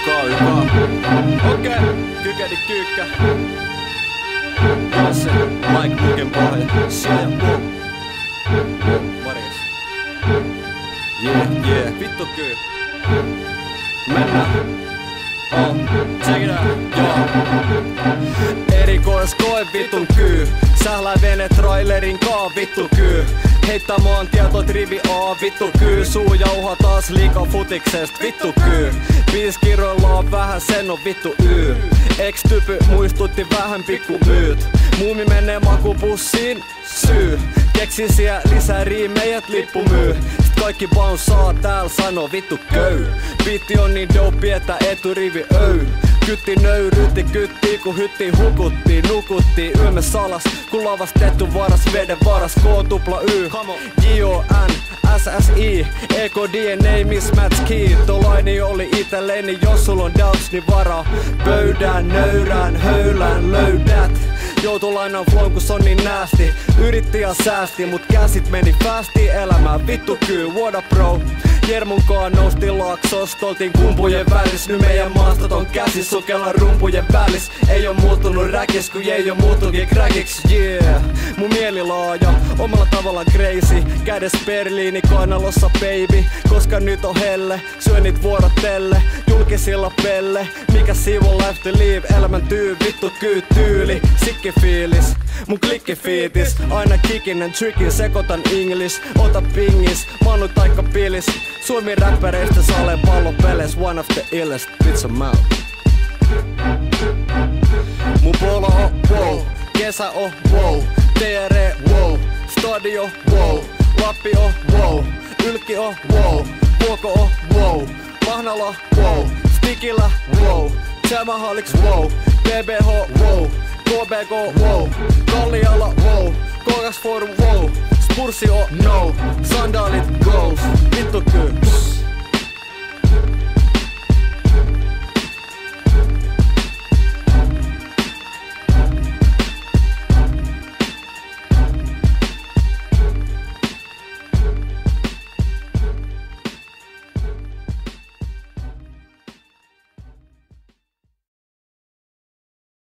YK, YK. Okei, okay. kykedi kyykkä. Josse, Mike Muken pohja. Siellä, morjes. Yeah, yeah, vittu kyy. Mennään. Oh, check it out, joo. Erikoiskoe vitun kyy. Sählää vene trailerin kaa vittu kyy. Heittä maan tietot rivi A vittu kyy. Suu jauha taas liika futiksest vittu kyy. Viis kiroilla on vähän sen on vittu y. Ex-typy muistutti vähän pikku myyt. Muumi menee makupussiin, syy. Keksin siellä lisää riimejä, lippu myy. Sit kaikki saa täällä sano vittu köy. Biitti on niin dope, että eturivi öy. Kytti nöyrytti, kytti kun hytti hukutti, nukutti. Yömme salas, kun lavastettu varas, veden varas K tupla Y, J-O-N, SSI, Eko DNA mismatch key. Tolaini oli itelleni, jos sulla on doubts, niin vara. Pöydään, nöyrään, höylään, löydät. Joutu lainaan flow, kun on niin näästi Yritti ja säästi, mut käsit meni fasti. Elämää vittu kyy, what up bro Jermunkaan nousti laaksos, toltiin kumpujen välis Nyt meidän maastot on käsi sukella rumpujen välis Ei oo muuttunut räkis, kun ei oo muuttunut kräkiks, yeah. Mun mieli laaja, omalla tavalla crazy. Kädes Berliini, kainalossa baby. Koska nyt on helle, syönnit vuorotelle Julkisilla pelle, mikä sivu life to live Elämän tyy, vittu kyy tyyli, sikki fiilis Mun klikki fiitis, aina kikinen tricky Sekoitan English, ota pingis Manu taikka pilis. Suomi räppäreistä saa ole pallo peles One of the illest, bitch I'm out Mun polo on wow, kesä on wow TR wow, stadio wow Lappi on wow, Ylki on wow Vuoko on wow, Mahnala wow Stikillä wow, Jamaholiks wow BBH wow, KBK wow. Kalliala wow, Kogas Forum wow. Spurssi on no, sandaalit goes Vittu kyy